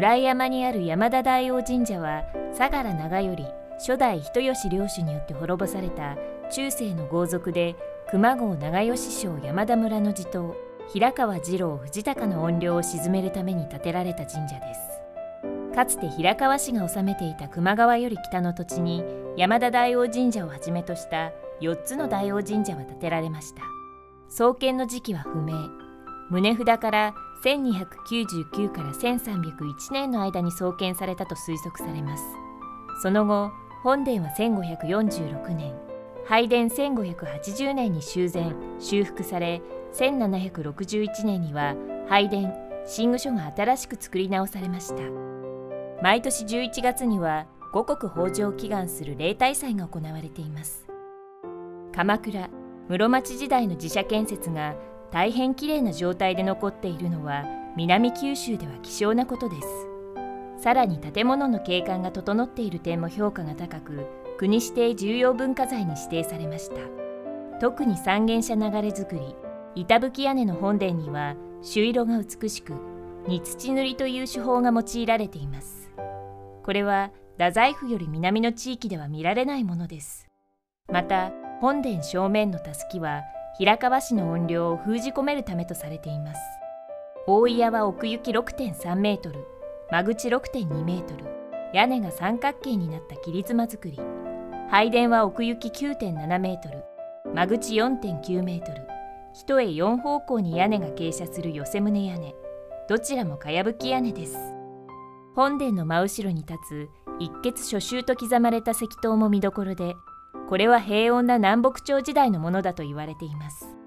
代山にある山田大王神社は相良長頼初代人吉領主によって滅ぼされた中世の豪族で熊郷長吉省山田村の地頭平川次郎藤高の怨霊を鎮めるために建てられた神社です。かつて平川氏が治めていた熊川より北の土地に山田大王神社をはじめとした4つの大王神社は建てられました。創建の時期は不明。宗札から1299から1301年の間に創建されたと推測されます。その後本殿は1546年拝殿1580年に修繕修復され1761年には拝殿神具所が新しく作り直されました。毎年11月には五穀豊穣を祈願する例大祭が行われています。鎌倉室町時代の寺社建設が大変きれいな状態で残っているのは南九州では希少なことです。さらに建物の景観が整っている点も評価が高く国指定重要文化財に指定されました。特に三軒車流れ作り板吹き屋根の本殿には朱色が美しく煮土塗りという手法が用いられています。これは太宰府より南の地域では見られないものです。また本殿正面のたすきは平川市の音量を封じ込めるためとされています。大井屋は奥行き6.3メートル間口6.2メートル屋根が三角形になった切妻造り。拝殿は奥行き9.7メートル間口4.9メートル一重4方向に屋根が傾斜する寄せ棟屋根どちらもかやぶき屋根です。本殿の真後ろに立つ一穴初秋と刻まれた石塔も見どころでこれは平穏な南北朝時代のものだと言われています。